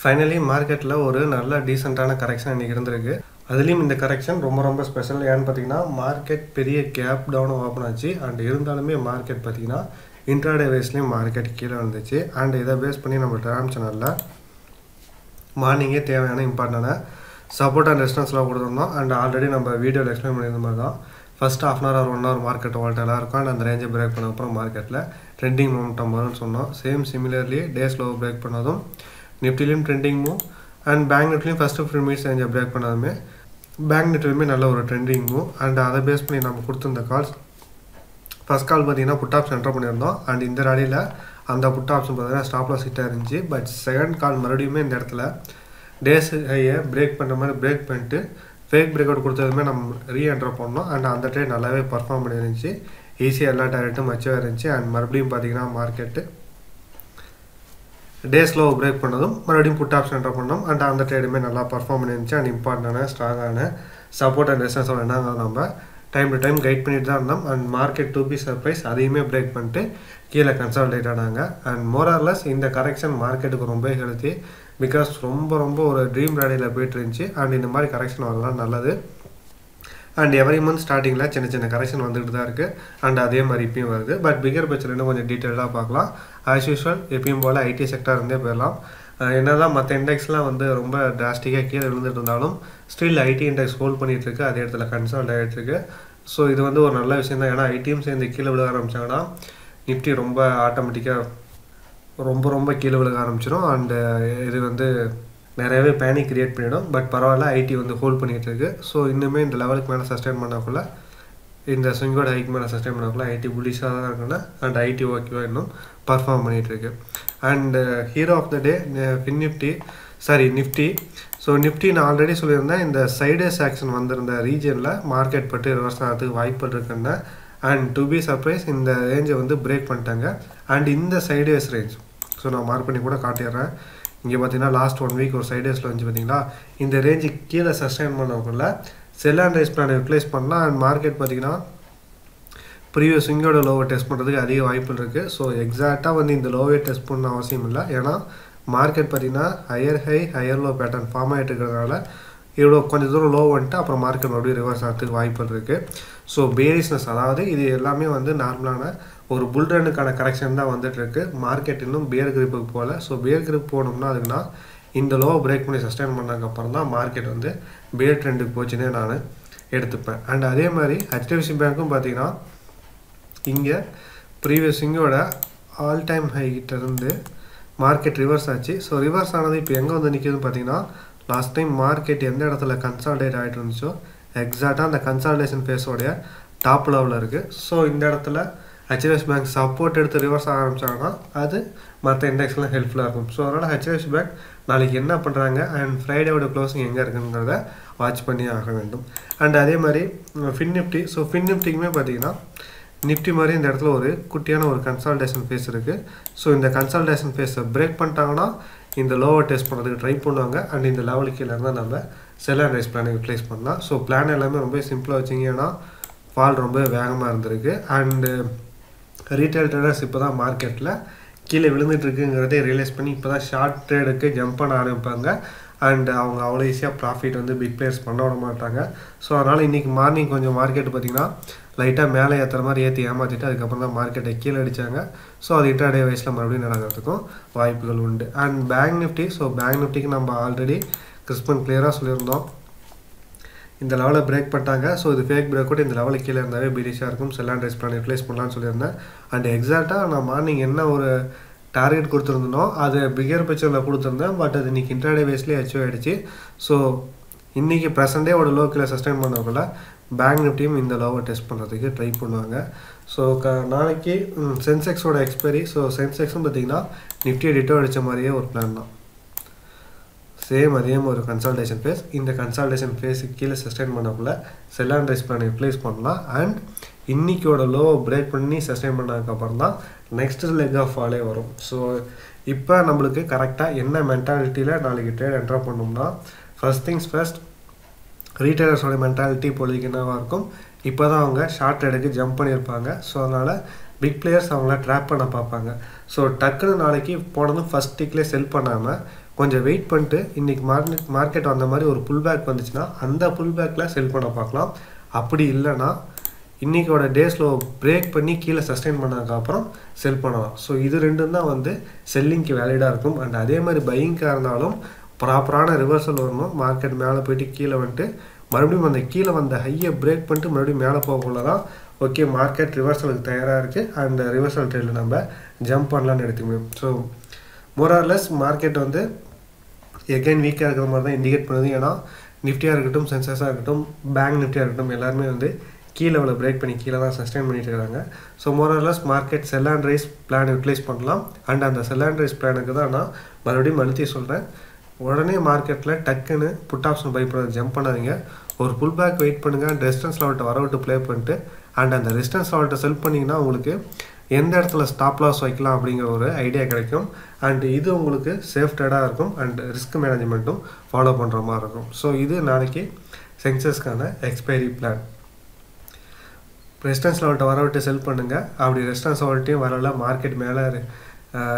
Finally மார்க்கெட்டில் ஒரு நல்ல டீசெண்டான கரெக்ஷன் இன்றைக்கி இருந்திருக்கு. அதுலேயும் இந்த கரெக்ஷன் ரொம்ப ரொம்ப ஸ்பெஷல் ஏன்னு பார்த்தீங்கன்னா மார்க்கெட் பெரிய கேப் டவுன் ஓப்பன் ஆச்சு. அண்ட் இருந்தாலுமே மார்க்கெட் பார்த்தீங்கன்னா இன்ட்ராடே வேஸ்லேயும் மார்க்கெட் கீழே வந்துச்சு. அண்ட் இதை பேஸ் பண்ணி நம்ம டெலாம் சேனலில் மார்னிங்கே தேவையான இம்பார்ட்டண்டான சப்போர்ட் அண்ட் ரெஸ்டான்ஸ்லாம் கொடுத்துருந்தோம். அண்ட் ஆல்ரெடி நம்ம வீடியோவில் எக்ஸ்பிளைன் பண்ணியிருந்த மாதிரி தான். First half an hour one hour market வால்ட்டெல்லாம் இருக்கும். அண்ட் அந்த ரேஞ்சை பிரேக் பண்ண அப்புறம் மார்க்கெட்டில் ட்ரெண்டிங் மொமெண்டம் வரும்னு சொன்னோம். சேம் சிமிலர்லி டே ஸ்லோவை பிரேக் பண்ணதும் நிஃப்டிலையும் ட்ரெண்டிங் மூவ் அண்ட் பேங்க் நிஃப்டிலையும் ஃபஸ்ட்டு ஃபிஃப்டின் மினிட்ஸ் ரேஞ்சை பிரேக் பண்ணாலுமே பேங்க் நிஃப்டிலுமே நல்ல ஒரு ட்ரெண்டிங் மூவ் அண்ட் அதை பேஸ் பண்ணி நம்ம கொடுத்துருந்த கால்ஸ் ஃபஸ்ட் கால் பார்த்தீங்கன்னா புட் ஆப்ஷன் என்டர் பண்ணியிருந்தோம். அண்ட் இந்த ராலியில் அந்த புட் ஆப்ஷன் பார்த்தீங்கன்னா ஸ்டாப் லாஸ் ஹிட்டாக இருந்துச்சு. பட் செகண்ட் கால் மறுபடியுமே இந்த இடத்துல டேஸ் ஹையை பிரேக் பண்ணுற மாதிரி பிரேக் பண்ணிட்டு ஃபேக் பிரேக் அவுட் கொடுத்ததுமே நம்ம ரீ பண்ணோம். அண்ட் அந்த ட்ரேட் நல்லாவே பர்ஃபார்ம் பண்ணியிருந்துச்சு. ஈஸியாக எல்லா டாரெக்ட்டும் மச்சவாக இருந்துச்சு. அண்ட் மறுபடியும் பார்த்தீங்கன்னா மார்க்கெட்டு டே ஸ்லோ பிரேக் பண்ணதும் மறுபடியும் புட் ஆப்ஷன் என்டர் பண்ணோம் அண்ட் அந்த ட்ரேடுமே நல்லா பர்ஃபார்ம் பண்ணிருந்துச்சு அண்ட் இம்பார்ட்டண்டான ஸ்ட்ராங்கான சப்போர்ட் அண்ட் ரெஸ்டன்ஸோட என்னங்க நம்ம டைம் டு டைம் கைட் பண்ணிட்டு தான் இருந்தோம். And market to be surprise அதையுமே பிரேக் பண்ணிட்டு கீழே கன்சால்டேட் ஆனாங்க. அண்ட் மோரார்லஸ் இந்த கரெக்ஷன் மார்க்கெட்டுக்கு ரொம்ப ஹெல்த்தி பிகாஸ் ரொம்ப ரொம்ப ஒரு ட்ரீம் ரேடியில் போயிட்டு இருந்துச்சு. அண்ட் இந்த மாதிரி கரெக்ஷன் வரலாம் நல்லது. அண்ட் எவரி மந்த் ஸ்டார்டிங்கில் சின்ன சின்ன கரெக்ஷன் வந்துட்டு தான் இருக்குது அண்ட் அதே மாதிரி இப்பயும் வருது. பட் பிகர் பிக்சர் இன்னும் கொஞ்சம் டீட்டெயிலாக பார்க்கலாம். ஆஸ் யூஸ்வல் எப்பயும் போல் ஐடி செக்டர் இருந்தே போயிடலாம். என்ன தான் மற்ற இண்டெக்ஸ்லாம் வந்து ரொம்ப டிராஸ்டிக்காக கீழே விழுந்துட்டு இருந்தாலும் ஸ்டில் ஐடி இண்டெக்ஸ் ஹோல்ட் பண்ணிட்டு இருக்கு. அதே இடத்துல கன்சால்ட் ஆகிட்டு இருக்கு. ஸோ இது வந்து ஒரு நல்ல விஷயம் தான். ஏன்னா ஐடியும் சேர்ந்து கீழே விழுக ஆரம்பிச்சாங்கன்னா நிஃப்டி ரொம்ப ஆட்டோமேட்டிக்காக ரொம்ப ரொம்ப கீழே விழுக ஆரம்பிச்சிடும் அண்டு இது வந்து நிறையவே பேனிக் கிரியேட் பண்ணிடும். பட் பரவாயில்ல ஐடி வந்து ஹோல்ட் பண்ணிகிட்டு இருக்கு. ஸோ இன்னுமே இந்த லெவலுக்கு மேலே சஸ்டைன் பண்ணக்குள்ள இந்த ஸ்விங்கோட ஹைக் மேலே சஸ்டைன் பண்ணக்குள்ள ஐடி புலிஷாக தான் இருக்குன்னா அண்ட் ஐடி ஓகேவா இன்னும் பர்ஃபார்ம் பண்ணிகிட்டு இருக்கு. And hero of the day Fin Nifty sorry Nifty so Nifty நான் ஆல்ரெடி சொல்லியிருந்தேன் இந்த சைடஸ் ஆக்ஷன் வந்திருந்த ரீஜனில் மார்க்கெட் பட்டு ரிவர்ஸ் ஆகிறதுக்கு வாய்ப்பு இருக்குன்னா. அண்ட் டு பி சர்ப்ரைஸ் இந்த ரேஞ்சை வந்து பிரேக் பண்ணிட்டாங்க. அண்ட் இந்த சைடேஸ் ரேஞ்ச் ஸோ நான் மார்க் பண்ணி கூட காட்டிடுறேன். இங்கே பார்த்தீங்கன்னா லாஸ்ட் ஒன் வீக் ஒரு சைடேஸில் வந்து பார்த்தீங்களா இந்த ரேஞ்சுக்கு கீழே சஸ்டைன் பண்ணக்குள்ள செல் அண்ட் ரைஸ் பிளானை ரிப்ளேஸ் பண்ணலாம். அண்ட் மார்க்கெட் பார்த்தீங்கன்னா ப்ரீவியஸ் இங்கோட லோவை டெஸ்ட் பண்ணுறதுக்கு அதிக வாய்ப்பு இருக்குது ஸோ எக்ஸாக்டாக வந்து இந்த லோவே டெஸ்ட் பண்ண அவசியம் இல்லை. ஏன்னா மார்க்கெட் பார்த்தீங்கன்னா higher high higher low pattern form ஆகிட்டு இருக்கிறதுனால இவ்வளோ கொஞ்சம் தூரம் லோ வந்துட்டு அப்புறம் மார்க்கெட் மறுபடியும் ரிவர்ஸ் ஆகிறதுக்கு வாய்ப்பு இருக்குது ஸோ பேரிஸ்னஸ் அதாவது இது எல்லாமே வந்து நார்மலான ஒரு புல் ரன்னுக்கான கரெக்ஷன் தான் வந்துட்டுருக்கு மார்க்கெட் இன்னும் பியர் கிரிப்புக்கு போகல. ஸோ பியர் கிரிப் போனோம்னா அதுக்குன்னா இந்த லோவை பிரேக் பண்ணி சஸ்டைன் பண்ணதுக்கப்புறம் தான் மார்க்கெட் வந்து பேர் ட்ரெண்டுக்கு போச்சுன்னே நான் எடுத்துப்பேன். அண்ட் அதே மாதிரி ஹெச்டிஎஃப்சி பேங்க்கும் பார்த்தீங்கன்னா இங்கே ப்ரீவியஸ் இங்கோட ஆல் டைம் ஹைகிட்ட இருந்து மார்க்கெட் ரிவர்ஸ் ஆச்சு. ஸோ ரிவர்ஸ் ஆனது இப்போ எங்கே வந்து நிற்கிதுன்னு பார்த்தீங்கன்னா லாஸ்ட் டைம் மார்க்கெட் எந்த இடத்துல கன்சால்டேட் ஆகிட்டு இருந்துச்சோ எக்ஸாக்டாக அந்த கன்சால்டேஷன் ஃபேஸோடைய டாப் லெவலில் இருக்குது ஸோ இந்த இடத்துல ஹெச்டிஎஃப்சி பேங்க் சப்போர்ட் எடுத்து ரிவர்ஸ் ஆரம்பித்தாங்கன்னா அது மற்ற இண்டெக்ஸ்லாம் ஹெல்ப்ஃபுல்லாக இருக்கும். ஸோ அதனால் ஹெச்டிஎஃப்சி பேங்க் நாளைக்கு என்ன பண்ணுறாங்க அண்ட் ஃப்ரைடேவோட க்ளோசிங் எங்கே இருக்குங்கிறத வாட்ச் பண்ணி ஆக வேண்டும். அண்ட் அதே மாதிரி ஃபின் நிஃப்டி ஸோ ஃபின் நிஃப்டிக்குமே பார்த்தீங்கன்னா நிஃப்டி மாதிரி இந்த இடத்துல ஒரு குட்டியான ஒரு கன்சால்டேஷன் ஃபேஸ் இருக்குது ஸோ இந்த கன்சால்டேஷன் ஃபேஸை பிரேக் பண்ணிட்டாங்கன்னா இந்த லோவர் டெஸ்ட் பண்ணுறதுக்கு ட்ரை பண்ணுவாங்க. அண்ட் இந்த லெவலுக்கு கீழே இருந்தால் நம்ம செல் அண்ட் ரைஸ் பிளானை யூட்டிலைஸ் பண்ணலாம். ஸோ பிளான் எல்லாமே ரொம்ப சிம்பிளாக வச்சிங்க. ஏன்னா ஃபால் ரொம்ப வேகமாக இருந்திருக்கு. அண்டு ரீட்டைல் ட்ரேடர்ஸ் இப்போ தான் மார்க்கெட்டில் கீழே விழுந்துட்டு இருக்குங்கிறதே ரியலைஸ் பண்ணி இப்போ தான் ஷார்ட் ட்ரேடுக்கு ஜம்ப் பண்ண ஆரம்பிப்பாங்க. அண்ட் அவங்க அவ்வளோ ஈஸியாக ப்ராஃபிட் வந்து பிக் பிளேயர்ஸ் பண்ண விட மாட்டாங்க. ஸோ அதனால் இன்றைக்கி மார்னிங் கொஞ்சம் மார்க்கெட் பார்த்திங்கன்னா லைட்டாக மேலே ஏற்றுற மாதிரி ஏற்றி ஏமாற்றிட்டு அதுக்கப்புறம் தான் மார்க்கெட்டை கீழே அடித்தாங்க ஸோ அது இன்டர்டே வயசில் மறுபடியும் நடக்கிறதுக்கும் வாய்ப்புகள் உண்டு. And bank Nifty so bank நிஃப்டிக்கு நம்ம ஆல்ரெடி கிறிஸ்மன் கிளியராக சொல்லியிருந்தோம். இந்த லெவலில் பிரேக் பண்ணிட்டாங்க. ஸோ இது ஃபேக் பிரேக் கூட இந்த லெவலில் கீழே இருந்தாவே பீரிஷாக இருக்கும். செல்லான் ரைஸ் பிளான் ரிப்ளேஸ் பண்ணலான்னு சொல்லியிருந்தேன். அண்ட் எக்ஸாக்டாக நான் மார்னிங் என்ன ஒரு டார்கெட் கொடுத்துருந்தோம் அது பிகர் பிக்சரில் கொடுத்துருந்தேன் பட் அது இன்றைக்கி இன்டர்டே பேஸ்லேயே அச்சீவ் ஆகிடுச்சு ஸோ இன்றைக்கி ப்ரெசண்டே ஒரு லோக்கில் சஸ்டைன் பண்ணக்குள்ள பேங்க் நிஃப்டியும் இந்த லோவை டெஸ்ட் பண்ணுறதுக்கு ட்ரை பண்ணுவாங்க. ஸோ க நாளைக்கு சென்செக்ஸோட எக்ஸ்பைரி ஸோ சென்செக்ஸும் பார்த்தீங்கன்னா நிஃப்டியை டிட்டோ அடித்த மாதிரியே ஒரு பிளான் தான். சேம் அதே ஒரு கன்சல்டேஷன் ஃபேஸ் இந்த கன்சல்டேஷன் ஃபேஸுக்கு கீழே sustain பண்ணக்குள்ள sell and rise plan replace பண்ணலாம். அண்ட் இன்றைக்கியோட லோவை பிரேக் பண்ணி சஸ்டைன் பண்ணதுக்கப்புறம் தான் நெக்ஸ்ட் லெக் ஆஃப் ஆலே வரும். ஸோ இப்போ நம்மளுக்கு கரெக்டாக என்ன மென்டாலிட்டியில் நாளைக்கு ட்ரேட் என்ட்ரா பண்ணோம்னா ஃபர்ஸ்ட் திங்ஸ் ஃபர்ஸ்ட் ரீட்டைலர்ஸோட மென்டாலிட்டி இப்பொழுதுக்கு என்னவாக இருக்கும்? இப்போ தான் அவங்க ஷார்ட் ட்ரேடுக்கு ஜம்ப் பண்ணியிருப்பாங்க. ஸோ அதனால் பிக் பிளேயர்ஸ் அவங்கள ட்ராப் பண்ண பார்ப்பாங்க. ஸோ டக்குன்னு நாளைக்கு போனதும் ஃபஸ்ட் டிக்லேயே செல் பண்ணாமல் கொஞ்சம் வெயிட் பண்ணிட்டு இன்றைக்கி மார்க்கெட் மார்க்கெட் வந்த மாதிரி ஒரு புல் பேக் வந்துச்சுன்னா அந்த புல் பேக்கில் செல் பண்ண பார்க்கலாம். அப்படி இல்லைன்னா இன்றைக்கோட டேஸில் பிரேக் பண்ணி கீழே சஸ்டெயின் பண்ணதுக்கப்புறம் செல் பண்ணலாம். ஸோ இது ரெண்டும் தான் வந்து செல்லிங்க்கு வேலிடாக இருக்கும். அண்ட் அதே மாதிரி பையிங்காக இருந்தாலும் ப்ராப்பரான ரிவர்சல் வரணும். மார்க்கெட் மேலே போயிட்டு கீழே வந்துட்டு மறுபடியும் அந்த கீழே வந்த ஹையை பிரேக் பண்ணிட்டு மறுபடியும் மேலே போகக்குள்ள தான் ஓகே மார்க்கெட் ரிவர்சலுக்கு தயாராக இருக்குது அந்த ரிவர்சல் ட்ரெயிலில் நம்ம ஜம்ப் பண்ணலான்னு எடுத்துக்க முடியும். So more or less market வந்து எகைன் வீக்காக இருக்கிற மாதிரி தான் இண்டிகேட் பண்ணுது. ஏன்னா நிஃப்டியாக இருக்கட்டும் சென்சஸாக இருக்கட்டும் பேங்க் நிஃப்டியாக இருக்கட்டும் எல்லாருமே வந்து கீழே லெவலில் பிரேக் பண்ணி கீழே தான் சஸ்டைன் பண்ணிட்டு இருக்காங்க so more or less market sell and rise plan utilise பண்ணலாம். அண்ட் அந்த செல் அண்ட் ரைஸ் பிளானுக்கு தான் நான் மறுபடியும் அழுத்தி சொல்கிறேன் உடனே மார்க்கெட்டில் டக்குன்னு புட் ஆப்ஷன் பை பண்ண ஜம்ப் பண்ணாதீங்க. ஒரு புல் பேக் வெயிட் பண்ணுங்கள் ரெசிஸ்டன்ஸ் லெவல்கிட்ட வர விட்டு ப்ளே பண்ணிட்டு அண்ட் அந்த ரெசிஸ்டன்ஸ் லெவல்கிட்ட செல் பண்ணிங்கன்னா உங்களுக்கு எந்த இடத்துல ஸ்டாப் லாஸ் வைக்கலாம் அப்படிங்கிற ஒரு ஐடியா கிடைக்கும். அண்ட் இது உங்களுக்கு சேஃப்டடாக இருக்கும். அண்ட் ரிஸ்க் மேனேஜ்மெண்ட்டும் ஃபாலோ பண்ணுற மாதிரி இருக்கும். ஸோ இது நாளைக்கு சென்சஸ்க்கான எக்ஸ்பைரி பிளான் ரெசிஸ்டன்ஸ் லெவல்கிட்ட வர விட்டு செல் பண்ணுங்கள் அப்படி ரெசிஸ்டன்ஸ் லெவல்ட்டையும் வரல. மார்க்கெட் மேலே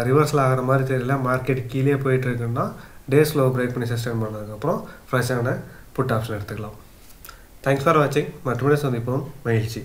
ரிவர்ஸில் ஆகிற மாதிரி தெரியல. மார்க்கெட் கீழே போயிட்டுருக்குன்னா டே ஸ்லோ பிரேக் பண்ணி சஸ்டைன் பண்ணதுக்கப்புறம் ஃப்ரெஷ்ஷான புட் ஆப்ஷன் எடுத்துக்கலாம். தேங்க்ஸ் ஃபார் வாட்சிங் மற்றபடி சந்திப்போம். மகிழ்ச்சி.